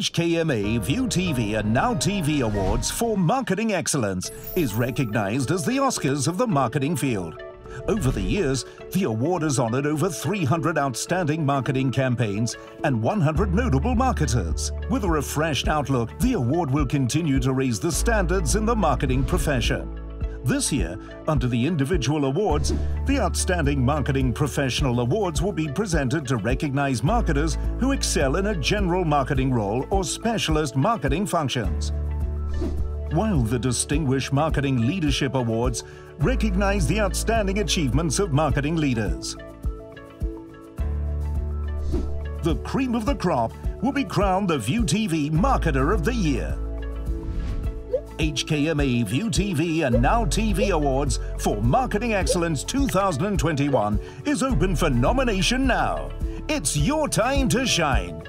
HKMA ViuTV and Now TV Awards for Marketing Excellence is recognized as the Oscars of the marketing field. Over the years, the award has honored over 300 outstanding marketing campaigns and 100 notable marketers. With a refreshed outlook, the award will continue to raise the standards in the marketing profession. This year, under the individual awards, the Outstanding Marketing Professional Awards will be presented to recognize marketers who excel in a general marketing role or specialist marketing functions. While the Distinguished Marketing Leadership Awards recognize the outstanding achievements of marketing leaders. The cream of the crop will be crowned the ViuTV Marketer of the Year. HKMA ViuTV and Now TV Awards for Marketing Excellence 2021 is open for nomination now. It's your time to shine.